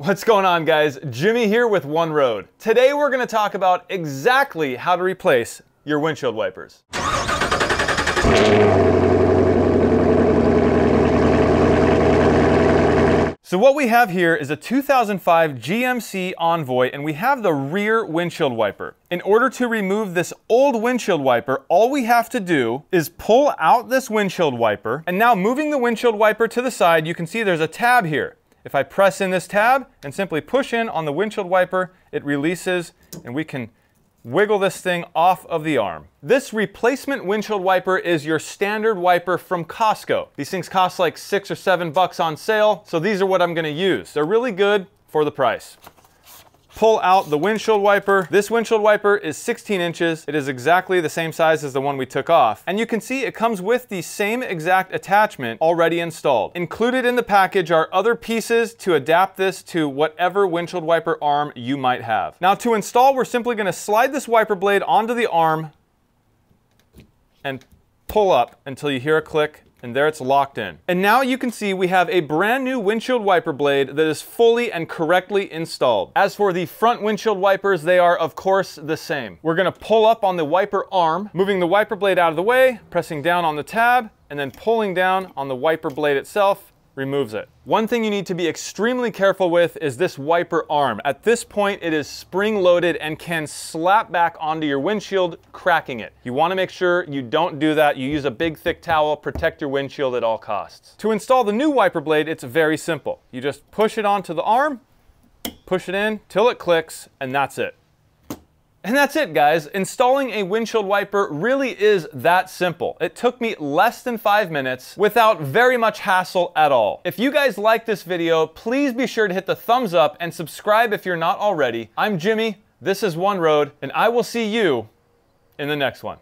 What's going on guys? Jimmy here with One Road. Today we're going to talk about exactly how to replace your windshield wipers. So what we have here is a 2005 GMC Envoy and we have the rear windshield wiper. In order to remove this old windshield wiper, all we have to do is pull out this windshield wiper and now moving the windshield wiper to the side, you can see there's a tab here. If I press in this tab and simply push in on the windshield wiper, it releases and we can wiggle this thing off of the arm. This replacement windshield wiper is your standard wiper from Costco. These things cost like six or seven bucks on sale, so these are what I'm gonna use. They're really good for the price pull out the windshield wiper. This windshield wiper is 16 inches. It is exactly the same size as the one we took off. And you can see it comes with the same exact attachment already installed. Included in the package are other pieces to adapt this to whatever windshield wiper arm you might have. Now to install, we're simply gonna slide this wiper blade onto the arm and pull up until you hear a click and there it's locked in. And now you can see we have a brand new windshield wiper blade that is fully and correctly installed. As for the front windshield wipers, they are of course the same. We're gonna pull up on the wiper arm, moving the wiper blade out of the way, pressing down on the tab, and then pulling down on the wiper blade itself, removes it. One thing you need to be extremely careful with is this wiper arm. At this point, it is spring loaded and can slap back onto your windshield, cracking it. You wanna make sure you don't do that. You use a big thick towel, protect your windshield at all costs. To install the new wiper blade, it's very simple. You just push it onto the arm, push it in till it clicks, and that's it. And that's it guys, installing a windshield wiper really is that simple. It took me less than five minutes without very much hassle at all. If you guys like this video, please be sure to hit the thumbs up and subscribe if you're not already. I'm Jimmy, this is One Road, and I will see you in the next one.